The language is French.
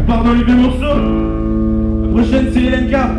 On part d'Olivier Morceau. La prochaine, c'est Elenka.